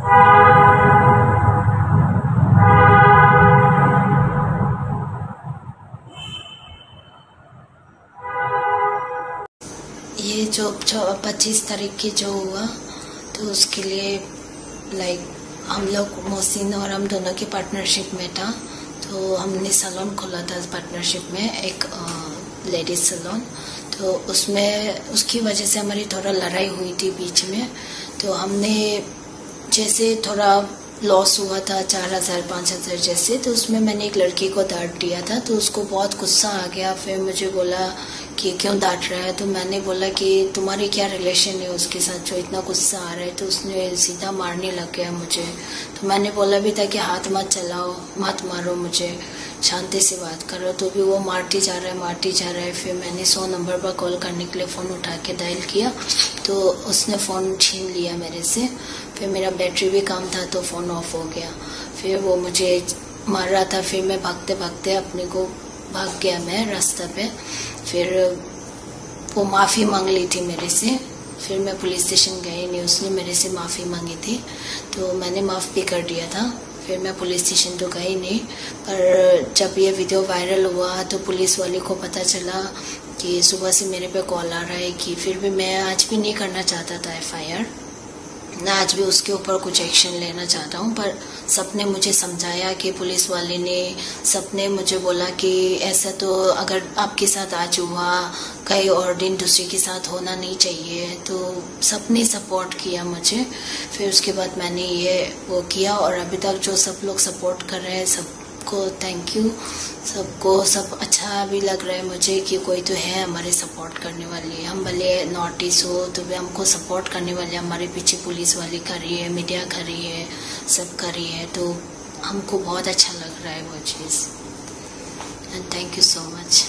ये जो पच्चीस तारीख की जो हुआ तो उसके लिए लाइक हम लोग मोहसिन और हम दोनों की पार्टनरशिप में था तो हमने सलोन खोला था पार्टनरशिप में, एक लेडीज़ सलोन तो उसमें, उसकी वजह से हमारी थोड़ा लड़ाई हुई थी बीच में तो हमने जैसे थोड़ा लॉस हुआ था, चार हज़ार, पाँच हज़ार जैसे तो उसमें मैंने एक लड़की को डांट दिया था तो उसको बहुत गुस्सा आ गया। फिर मुझे बोला कि क्यों डांट रहा है? तो मैंने बोला कि तुम्हारी क्या रिलेशन है उसके साथ जो इतना गुस्सा आ रहा है? तो उसने सीधा मारने लग गया मुझे। तो मैंने बोला भी था कि हाथ मत चलाओ, मत मारो मुझे। शांति से बात करो तो भी वो मारती जा रहा है मारती जा रहा है। फिर मैंने सौ नंबर पर कॉल करने के लिए फ़ोन उठा के डायल किया तो उसने फ़ोन छीन लिया मेरे से। फिर मेरा बैटरी भी कम था तो फ़ोन ऑफ़ हो गया। फिर वो मुझे मार रहा था, फिर मैं भागते भागते अपने को भाग गया मैं रास्ता पे। फिर वो माफ़ी मांग ली थी मेरे से। फिर मैं पुलिस स्टेशन गई नहीं, उसने मेरे से माफ़ी मांगी थी तो मैंने माफ़ भी कर दिया था। फिर मैं पुलिस स्टेशन तो गई नहीं, पर जब ये वीडियो वायरल हुआ तो पुलिस वाले को पता चला कि सुबह से मेरे पे कॉल आ रहा है कि फिर भी मैं आज भी नहीं करना चाहता था एफआईआर। मैं आज भी उसके ऊपर कुछ एक्शन लेना चाहता हूँ, पर सबने मुझे समझाया कि पुलिस वाले ने सबने मुझे बोला कि ऐसा तो अगर आपके साथ आज हुआ कई और दिन दूसरे के साथ होना नहीं चाहिए तो सबने सपोर्ट किया मुझे। फिर उसके बाद मैंने ये वो किया और अभी तक जो सब लोग सपोर्ट कर रहे हैं, सब सबको थैंक यू सबको सब अच्छा भी लग रहा है मुझे कि कोई तो है हमारे सपोर्ट करने वाली। हम भले नोटिस हो तो भी हमको सपोर्ट करने वाले, हमारे पीछे पुलिस वाली कर रही है मीडिया कर रही है, सब कर रही है तो हमको बहुत अच्छा लग रहा है वो चीज़। And thank you so much